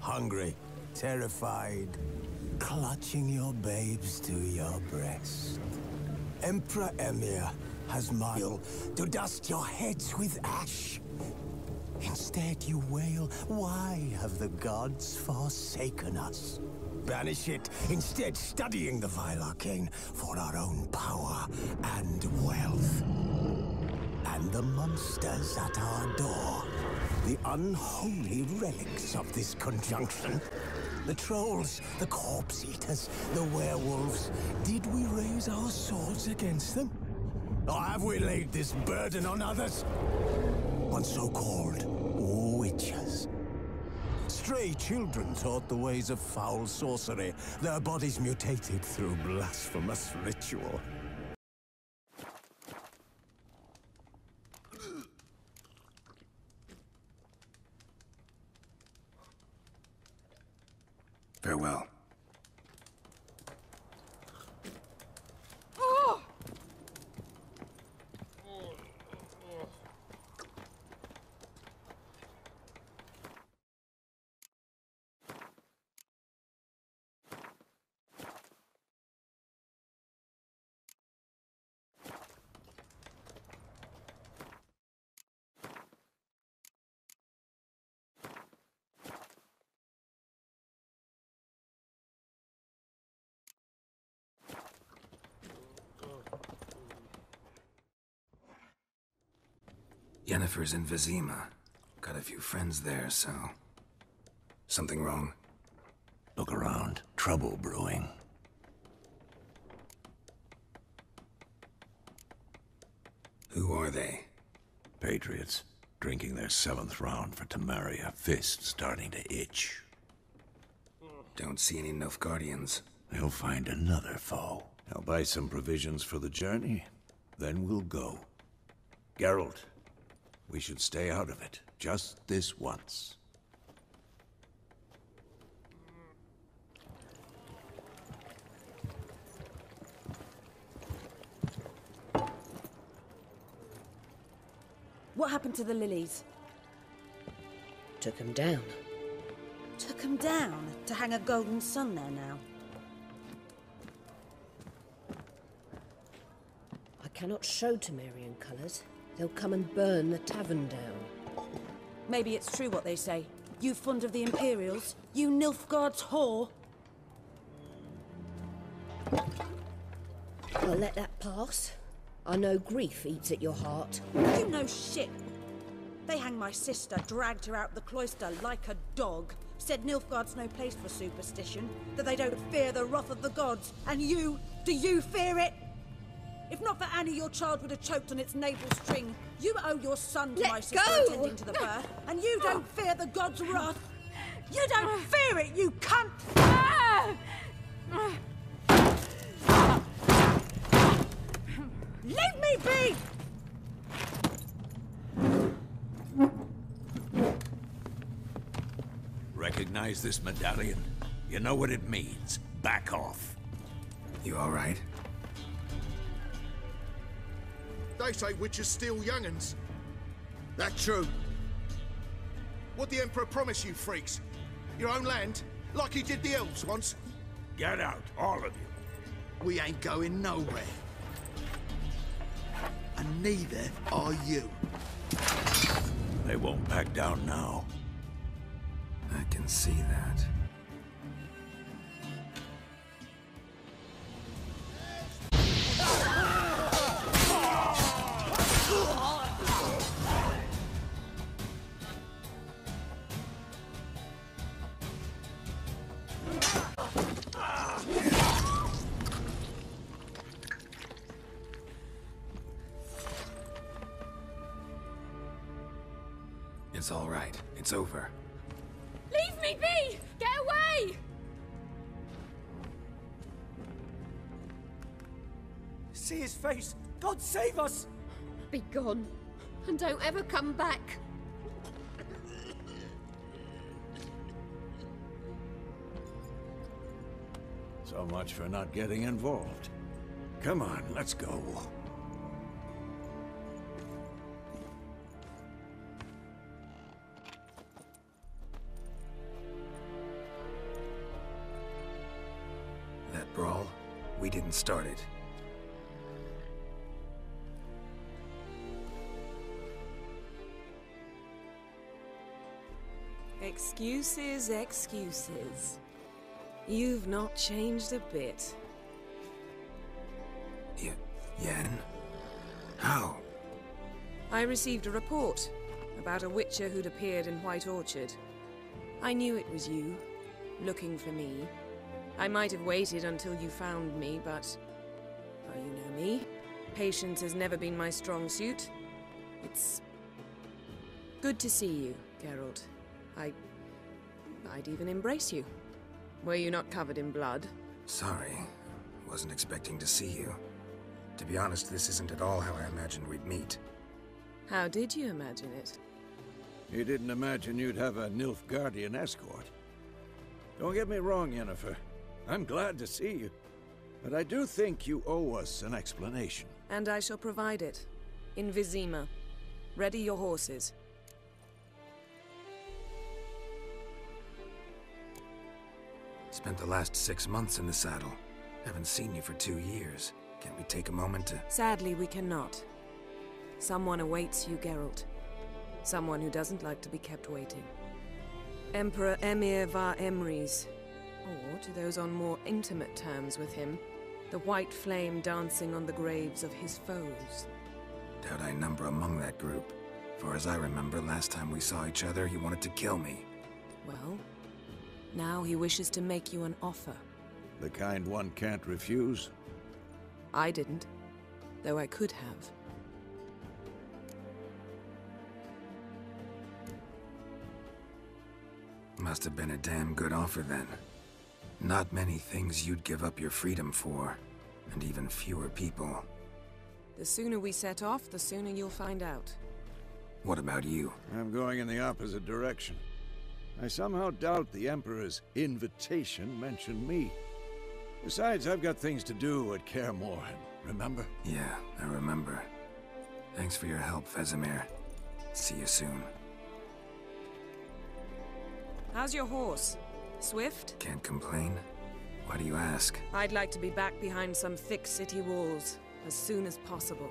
hungry, terrified, clutching your babes to your breast. Emperor Emir has mile to dust your heads with ash. Instead you wail, why have the gods forsaken us? Banish it, instead studying the vile arcane for our own power and wealth. And the monsters at our door. The unholy relics of this conjunction. The trolls, the corpse eaters, the werewolves. Did we raise our swords against them? Or have we laid this burden on others? On so-called witches. Stray children taught the ways of foul sorcery, their bodies mutated through blasphemous ritual. Farewell. Yennefer's in Vizima. Got a few friends there, so... Something wrong? Look around. Trouble brewing. Who are they? Patriots. Drinking their seventh round for Temeria. Fist starting to itch. Don't see any Nilfgaardians. They'll find another foe. I'll buy some provisions for the journey. Then we'll go. Geralt, we should stay out of it. Just this once. What happened to the lilies? Took them down. Took them down to hang a golden sun there now. I cannot show Temerian colours. They'll come and burn the tavern down. Maybe it's true what they say. You fond of the Imperials? You Nilfgaard's whore? I'll let that pass. I know grief eats at your heart. You know shit. They hanged my sister, dragged her out the cloister like a dog. Said Nilfgaard's no place for superstition, that they don't fear the wrath of the gods. And you, do you fear it? If not for Annie, your child would have choked on its navel string. You owe your son to Let my sister go! attending to the birth, and you don't fear the gods' wrath. You don't fear it, you cunt! Leave me be! Recognize this medallion? You know what it means. Back off. You alright? They say witches steal young'uns. That true. What the Emperor promise you, freaks? Your own land? Like he did the elves once? Get out, all of you. We ain't going nowhere. And neither are you. They won't back down now. I can see that. It's all right. It's over. Leave me be! Get away! See his face! God save us! Be gone. And don't ever come back. So much for not getting involved. Come on, let's go. We didn't start it. Excuses, excuses. You've not changed a bit. Y Yen? How? I received a report about a witcher who'd appeared in White Orchard. I knew it was you, looking for me. I might have waited until you found me, but... Well, you know me. Patience has never been my strong suit. It's... good to see you, Geralt. I... I'd even embrace you. Were you not covered in blood? Sorry. Wasn't expecting to see you. To be honest, this isn't at all how I imagined we'd meet. How did you imagine it? You didn't imagine you'd have a Nilfgaardian escort. Don't get me wrong, Yennefer. I'm glad to see you. But I do think you owe us an explanation. And I shall provide it. In Vizima. Ready your horses. Spent the last six months in the saddle. Haven't seen you for two years. Can't we take a moment to... Sadly, we cannot. Someone awaits you, Geralt. Someone who doesn't like to be kept waiting. Emperor Emhyr var Emreis. Or, to those on more intimate terms with him, the white flame dancing on the graves of his foes. Doubt I number among that group. For as I remember, last time we saw each other, he wanted to kill me. Well, now he wishes to make you an offer. The kind one can't refuse? I didn't, though I could have. Must have been a damn good offer then. Not many things you'd give up your freedom for, and even fewer people. The sooner we set off, the sooner you'll find out. What about you? I'm going in the opposite direction. I somehow doubt the Emperor's invitation mentioned me. Besides, I've got things to do at Kaer Morhen, remember? Yeah, I remember. Thanks for your help, Vesemir. See you soon. How's your horse? Swift? Can't complain. Why do you ask? I'd like to be back behind some thick city walls as soon as possible.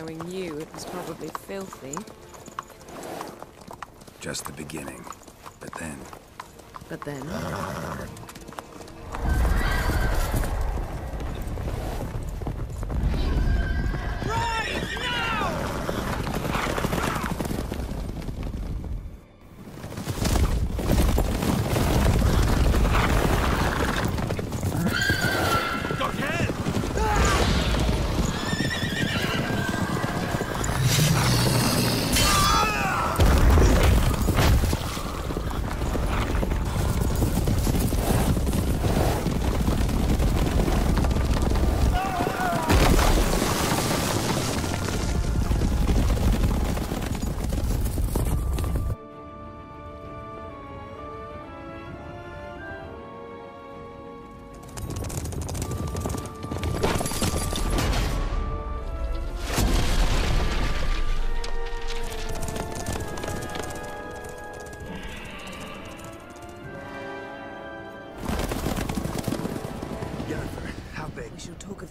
Knowing you, it was probably filthy. Just the beginning. But then, But then... Ah.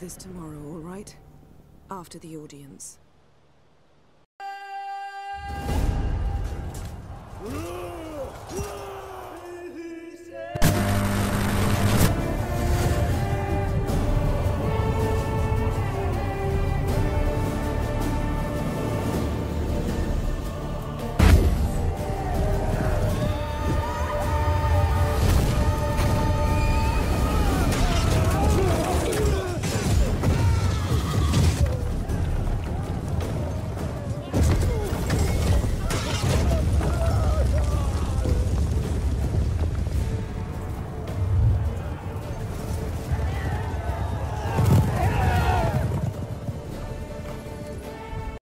This tomorrow, all right? After the audience.